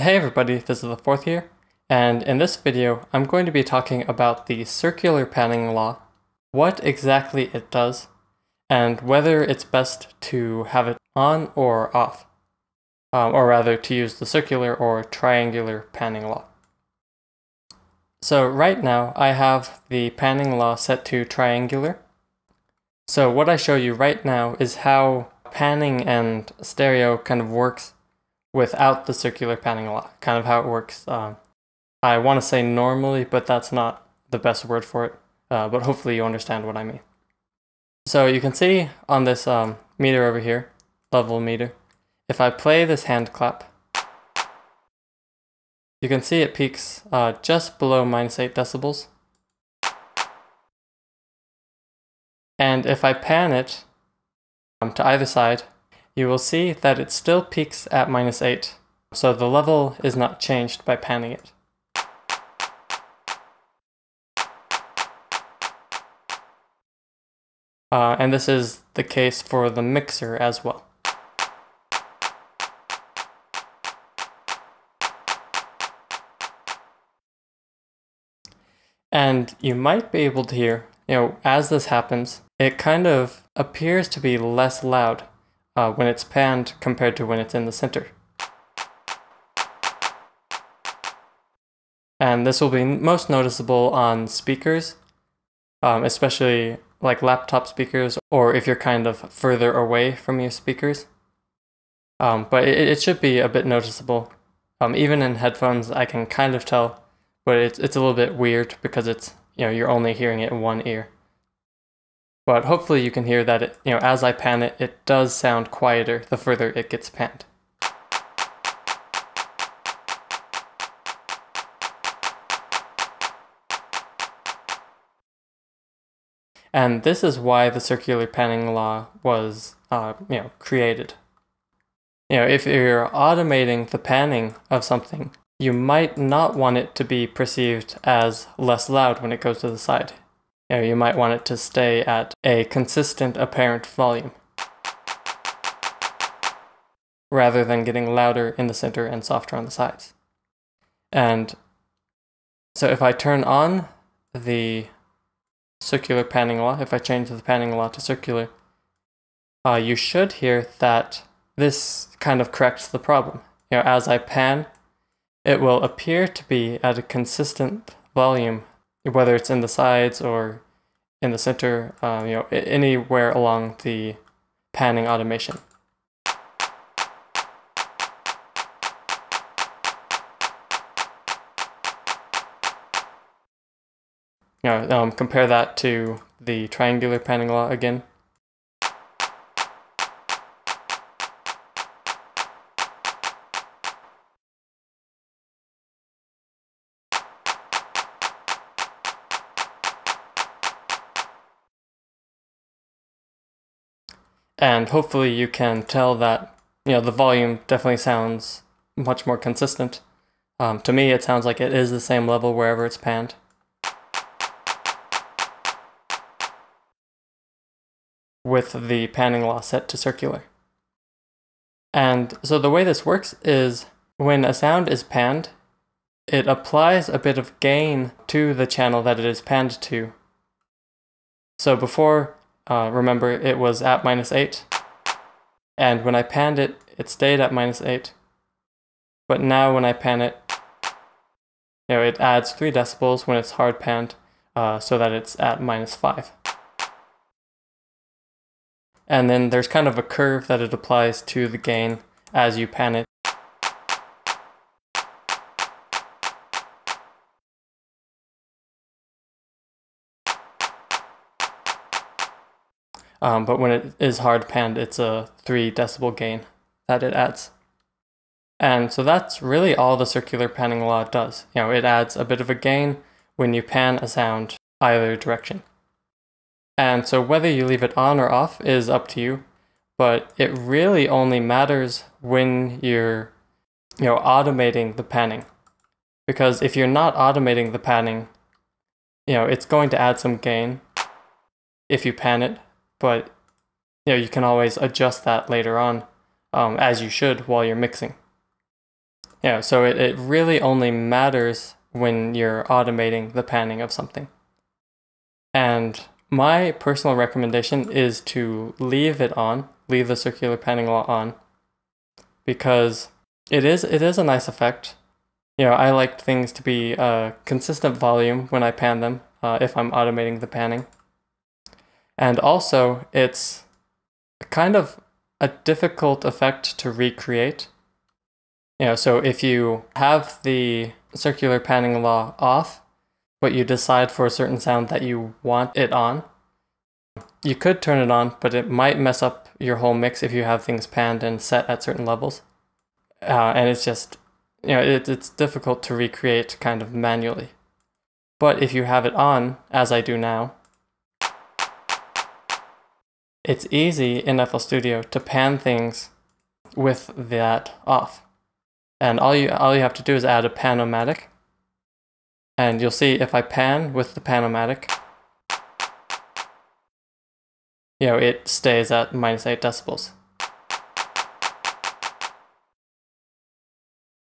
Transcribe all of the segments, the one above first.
Hey everybody, this is the fourth here, and in this video I'm going to be talking about the circular panning law, what exactly it does, and whether it's best to have it on or off, um, or rather to use the circular or triangular panning law. So right now I have the panning law set to triangular. So what I show you right now is how panning and stereo kind of works without the circular panning law, kind of how it works. Um, I want to say normally, but that's not the best word for it, uh, but hopefully you understand what I mean. So you can see on this um, meter over here, level meter, if I play this hand clap, you can see it peaks uh, just below minus 8 decibels. And if I pan it um, to either side, you will see that it still peaks at minus 8, so the level is not changed by panning it. Uh, and this is the case for the mixer as well. And you might be able to hear, you know, as this happens, it kind of appears to be less loud uh, when it's panned compared to when it's in the center. And this will be most noticeable on speakers, um, especially like laptop speakers or if you're kind of further away from your speakers. Um, but it, it, should be a bit noticeable. Um, even in headphones, I can kind of tell, but it's, it's a little bit weird because it's, you know, you're only hearing it in one ear. But hopefully you can hear that it, you know, as I pan it, it does sound quieter the further it gets panned. And this is why the circular panning law was, uh, you know, created. You know, if you're automating the panning of something, you might not want it to be perceived as less loud when it goes to the side you, know, you might want it to stay at a consistent apparent volume rather than getting louder in the center and softer on the sides. And so if I turn on the circular panning law, if I change the panning law to circular, uh, you should hear that this kind of corrects the problem. You know, as I pan, it will appear to be at a consistent volume whether it's in the sides or in the center, um, you know, anywhere along the panning automation. You know, um, compare that to the triangular panning law again. And hopefully you can tell that, you know, the volume definitely sounds much more consistent. Um, to me, it sounds like it is the same level wherever it's panned. With the panning law set to circular. And so the way this works is when a sound is panned, it applies a bit of gain to the channel that it is panned to. So before uh, remember, it was at minus 8. And when I panned it, it stayed at minus 8. But now when I pan it, you know, it adds 3 decibels when it's hard panned, uh, so that it's at minus 5. And then there's kind of a curve that it applies to the gain as you pan it. Um, but when it is hard panned, it's a 3 decibel gain that it adds. And so that's really all the circular panning law does. You know, it adds a bit of a gain when you pan a sound either direction. And so whether you leave it on or off is up to you, but it really only matters when you're, you know, automating the panning. Because if you're not automating the panning, you know, it's going to add some gain if you pan it, but you know you can always adjust that later on um, as you should while you're mixing Yeah, so it, it really only matters when you're automating the panning of something. And my personal recommendation is to leave it on, leave the circular panning law on, because it is it is a nice effect. You know, I like things to be a consistent volume when I pan them, uh, if I'm automating the panning. And also, it's kind of a difficult effect to recreate. You know, so if you have the circular panning law off, but you decide for a certain sound that you want it on, you could turn it on, but it might mess up your whole mix if you have things panned and set at certain levels. Uh, and it's just, you know, it, it's difficult to recreate kind of manually. But if you have it on, as I do now, it's easy in FL Studio to pan things with that off. And all you all you have to do is add a PanOMatic. And you'll see if I pan with the PanOMatic, you know, it stays at minus 8 decibels.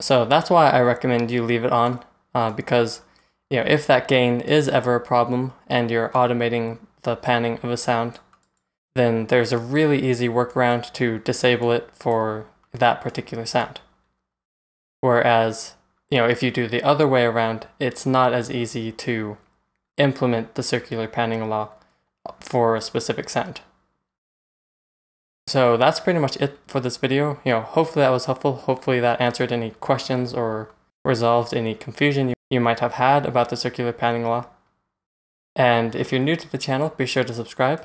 So that's why I recommend you leave it on, uh, because you know if that gain is ever a problem and you're automating the panning of a sound, then there's a really easy workaround to disable it for that particular sound. Whereas, you know, if you do the other way around, it's not as easy to implement the circular panning law for a specific sound. So that's pretty much it for this video. You know, hopefully that was helpful. Hopefully that answered any questions or resolved any confusion you, you might have had about the circular panning law. And if you're new to the channel, be sure to subscribe,